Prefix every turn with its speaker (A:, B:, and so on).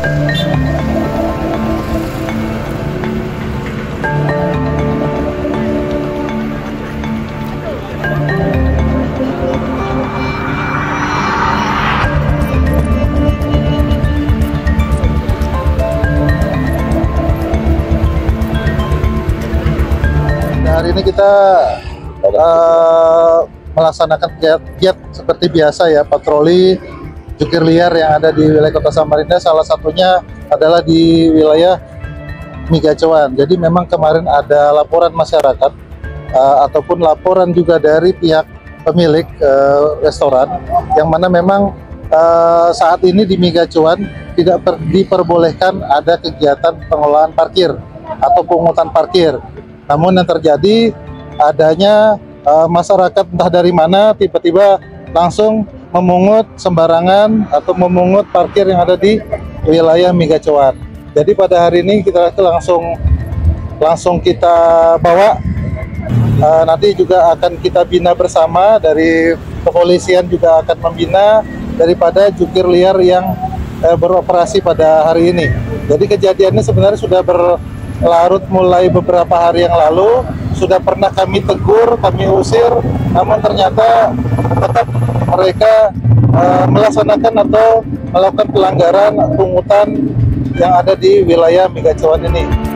A: Nah, hari ini kita uh, melaksanakan giat, giat seperti biasa ya patroli jukir liar yang ada di wilayah Kota Samarinda salah satunya adalah di wilayah Migacuan. Jadi memang kemarin ada laporan masyarakat uh, ataupun laporan juga dari pihak pemilik uh, restoran yang mana memang uh, saat ini di Migacuan tidak diperbolehkan ada kegiatan pengelolaan parkir atau pungutan parkir. Namun yang terjadi adanya uh, masyarakat entah dari mana tiba-tiba langsung memungut sembarangan atau memungut parkir yang ada di wilayah Migacuan. Jadi pada hari ini kita langsung langsung kita bawa uh, nanti juga akan kita bina bersama dari kepolisian juga akan membina daripada jukir liar yang uh, beroperasi pada hari ini. Jadi kejadiannya sebenarnya sudah berlarut mulai beberapa hari yang lalu sudah pernah kami tegur, kami usir, namun ternyata tetap mereka uh, melaksanakan atau melakukan pelanggaran pungutan yang ada di wilayah Migacuan ini.